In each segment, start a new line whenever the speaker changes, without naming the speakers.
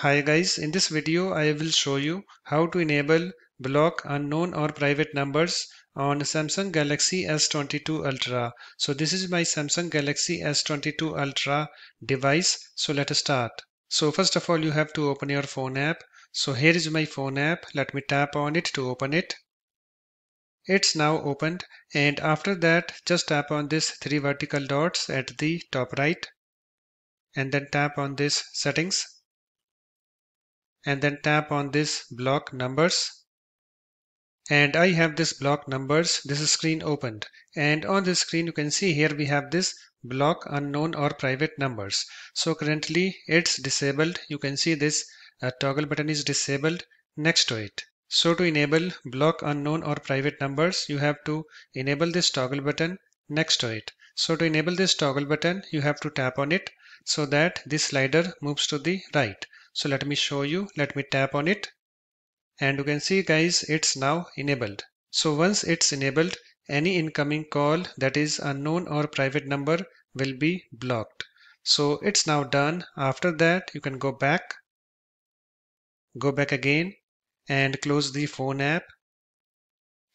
Hi guys, in this video I will show you how to enable block unknown or private numbers on Samsung Galaxy S22 Ultra. So this is my Samsung Galaxy S22 Ultra device. So let us start. So first of all you have to open your phone app. So here is my phone app. Let me tap on it to open it. It's now opened and after that just tap on this three vertical dots at the top right and then tap on this settings and then tap on this block numbers. And I have this block numbers this screen opened. And on this screen you can see here we have this block unknown or private numbers. So currently it's disabled. You can see this uh, toggle button is disabled next to it. So to enable block unknown or private numbers you have to enable this toggle button next to it. So to enable this toggle button you have to tap on it so that this slider moves to the right so let me show you. Let me tap on it. And you can see guys, it's now enabled. So once it's enabled, any incoming call that is unknown or private number will be blocked. So it's now done. After that, you can go back, go back again and close the phone app.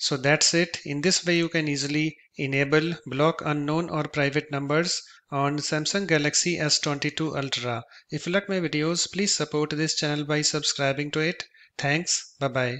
So that's it. In this way, you can easily enable block unknown or private numbers on Samsung Galaxy S22 Ultra. If you like my videos, please support this channel by subscribing to it. Thanks. Bye bye.